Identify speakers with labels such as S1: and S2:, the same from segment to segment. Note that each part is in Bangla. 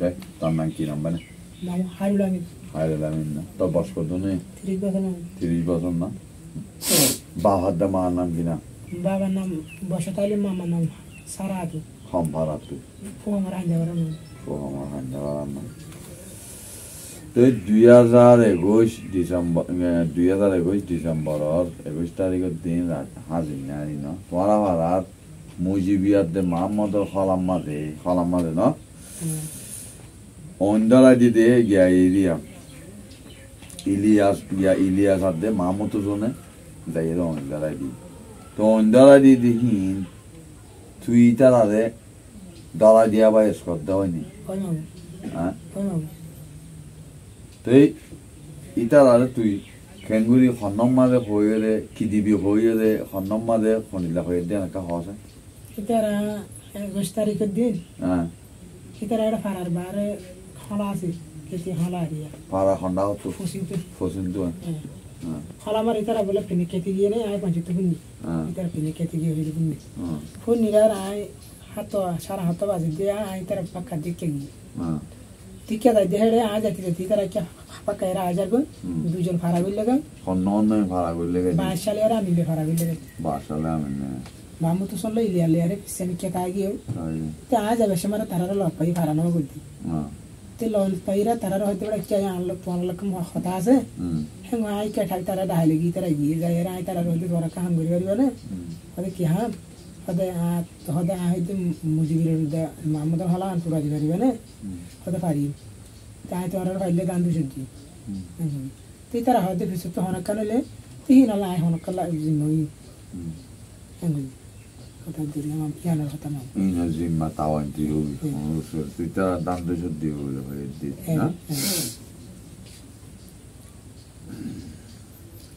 S1: তাই তার নাম কি নাম মানে
S2: নাম হারুল আমি
S1: হায়রুল আমিন না। তোর বয়স কত নেই
S2: তিরিশ বছর নাম।
S1: তিরিশ বছর না? বাবার দা মার নাম কি না?
S2: বাবার নাম বসত আলী মামার নাম সারা আতু
S1: হম ভাড়া তুই
S2: ফোমার হাইদাবার নাম।
S1: আমার হান্ডার নাম। তো দুই হাজার একুশ ডিসেম্বর দুই হাজার একুশ ডিসেম্বরের একুশ তারিখের দিন হাজির নারী ন তোমারা ভাড়ার মুজিবিয়াত দে মাহমদর খলাম্মা দে খলাম্মা দে ন অন্দরা দিতে গিয়া এরিয়া ইলিয়াস গিয়া ইলিয়াস আদে মাহমুদ জনে যাই অন্দরা দি তো অন্দরা দি দিহিন তুই তারারে ডলা দিয়া বা এসকর দেওয়ানি
S2: কই মামু
S1: হ্যাঁ
S2: কই মামু
S1: তুই খেঙ্গুরি সন্নম মাঝে হইরে কি দিবি হইরে সন্নম মাঝে শনিলা হয়ে দিয়ে এনেকা হসে
S2: ইতারা একুশ তারিখের দিন
S1: হ্যাঁ
S2: ইতারা একটা ফারার বারে খলা আছে কেতি খলা হারিয়া
S1: পাড়া খন্ডা হতো
S2: ফুসিতে
S1: ফসিন তো হ্যাঁ
S2: খলা মার ইতারা বলে পিনে কেতি গিয়ে নেই আয় পাঁচিত ফুন্নি
S1: হ্যাঁ
S2: ইতারা পিনে কেতি গিয়ে হইলে ফুন্নি
S1: হ্যাঁ
S2: ফুন্নি আর আয় হাত সারা হাত বাজে দিয়ে আয় ইতারা পাক্কা দিকে গিয়ে
S1: হ্যাঁ
S2: টিকা দেয় দেহে আয় যাতে যাতে ইতারা কে পাক্কা এরা আজার গো
S1: হুম।
S2: দুজন ফারা বিল গো
S1: সন্নম নয় ভাড়া করলে গেছি
S2: বাইশ সালে আর আমি ফারা বিল গো
S1: বাসালে আমি না
S2: মামু তো শুনলো ইলিয়া লিয়ারে পিছনে কে তা গিয়ে
S1: তাই
S2: তে আজ যাবে সে মারা তারার লট পাই ফারা নয় বলতি
S1: হ্যাঁ
S2: তে লট পাইরা তারার হয়তো বড় কে আনলো তোমার লোক কথা আছে
S1: হুম
S2: হ্যাঁ আই কে ঠাই তারা ডাইলে গিয়ে তারা গিয়ে যায় এরা আই তারা হয়তো তোরা কাম করি পারিবে না
S1: হুম
S2: হয়তো কি হ্যাঁ হয়তো হয়তো হয়তো মুজিবির মামুদের হলা আন পুরা দিতে পারিবে না
S1: হুম
S2: হয়তো পারি তাই তো আর পাইলে গান দুই সত্যি
S1: হুম
S2: তুই তারা
S1: জিম্মা তাওয়ান তুই হবি অনুসর দাম হয়ে দিস না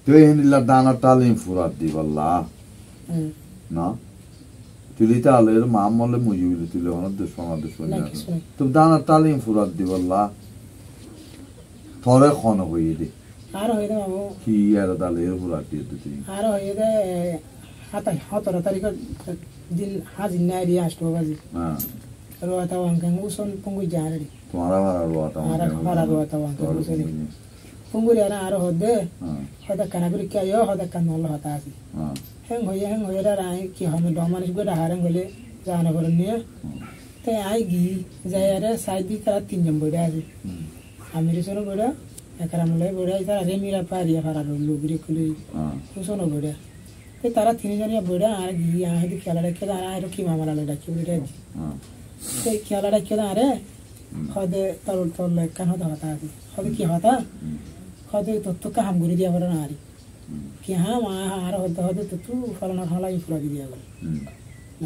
S1: তুই হিনিলা দানা তালিম ফুরাত দি বল্লা না তুলি তাহলে মা মলে মুজিবিলে তুলে হন দুশ্মন দুশ্মন তো দানা তালিম ফুরাত দি বল্লা থরে খন হইয়ে দে
S2: আর হয়ে দে
S1: কি আর তাহলে ফুরাত দিয়ে তুই
S2: আর হয়ে দে হাতাই সতেরো তারিখের দিন হাজির নাই দিয়ে আসতো বাজি
S1: হ্যাঁ
S2: রোয়াতা ওয়াঙ্কে উসন পুঙ্গুই
S1: আর
S2: খাবার রোয়াতা ওয়াঙ্কে
S1: তোর
S2: উসনি পুঙ্গুরি আর আর হদে
S1: হ্যাঁ
S2: হদা কানাগুরি কে আয়ো হদা কানল হতা আছে
S1: হ্যাঁ
S2: হেং হয়ে হেং হয়ে রা আই কি হমে ডমানিস গোটা হারেং গলে জানা করে নিয়ে তাই আই গি যাই আরে সাইদি তারা তিনজন বইরা আছে আমির সোনো বইরা একরা মলে বইরা তারা রেমিরা পারিয়া ফারা লুগরি খুলি
S1: হ্যাঁ
S2: সোনো বইরা এই তারা তিনজনিয়া বইরা আর গি আই দি খেলা ডাকে আর আর কি মামালা ডাকে বইরা
S1: হ্যাঁ
S2: এই খেলা ডাকে আরে হদে তরল তরল কান হতা হতা আছে হদে কি হতা হদে তত্ত্ব কাহাম করে দিয়া বড় না আরি কি হ্যাঁ মা আর হদে হদে তো তু ফলনা হলাই ফুরা দিয়া বলে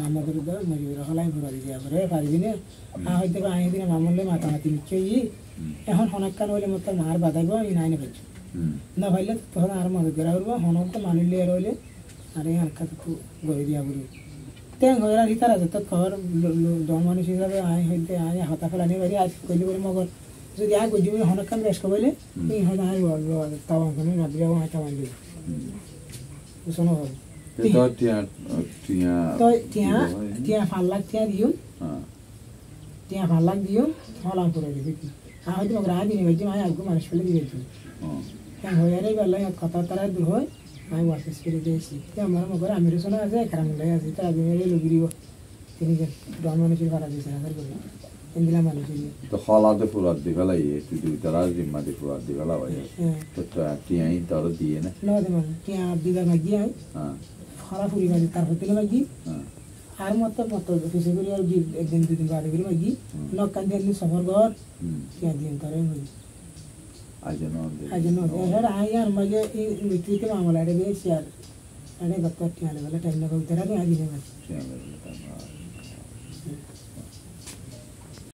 S2: আমাদের তো মজুর হলাই ফুরা দিয়া করে পারবি না আ হইতে বা আই দিনে মামলে মাথা মাতি নিচ্ছে ই এখন হনক কান হইলে মত মার বাদাইব ই নাই না পাইছো না ভাইলে তখন আর মদত করা করব হনক তো মানিলে আর হইলে আরে কাছে তো গড়ে দিয়া বলি। তেন হইরা ভিতর আছে তো খবর জন মানুষ হিসাবে আই হইতে আই হাতা ফেলানি বাড়ি আজ কইলি বলে মগর। যদি আই কই দিবি হনক কান রেস্ক বলে এই হদা আই তাওয়ান কানে না দিয়া আই তাওয়ান দিবি শোনো
S1: তো টিয়া টিয়া
S2: তো তিয়া তিয়া ভালো লাগ তিয়া দিও।
S1: হ্যাঁ।
S2: তিয়া ভালো লাগ দিও হলাম করে দিবি কি? আ হয়তো মগর আই দিনে বাজি আই আগু মানুষ ফেলে দিবি
S1: হ্যাঁ
S2: হ্যাঁ হয়ে রে বেলা কথা তারা দূর হয়। আমি ওয়াসেস করে দিয়েছি তে আমার মগর আমির শোনা আছে খারাপ লাগে আছে তারা বিমেরে লুগিরিব তিনি ডন মানুষের ভাড়া দিয়েছে হাজার করে ইন্দিলা মানুষ
S1: তো খলাতে ফুরাত দি ফেলাই তুই তুই তারা জিম্মা দি ফুরাত দি ফেলা ভাই
S2: হ্যাঁ
S1: তো টিয়াই তোর দিয়ে না
S2: নদে মানে তিয়া দিদা মাগি আই
S1: হ্যাঁ
S2: খরা ফুরি মাগি তারপর তিনি মাগি
S1: হ্যাঁ
S2: আর মতো মতো কিছু করে আর একদিন দুদিন বাদে করে মাগি নকান দিয়ে সফর ঘর তিয়া দিন তারে মাগি අජනෝද අජනෝද ඒකට ආයෙත් මගේ මේ විත්‍රික මාමලට ගියේ ෂෙයාර් අනේ ගත්තත් යාළුවලට ඉන්නකෝ විතරක් ආදිනවා ෂෙයාර් වල
S1: තමයි.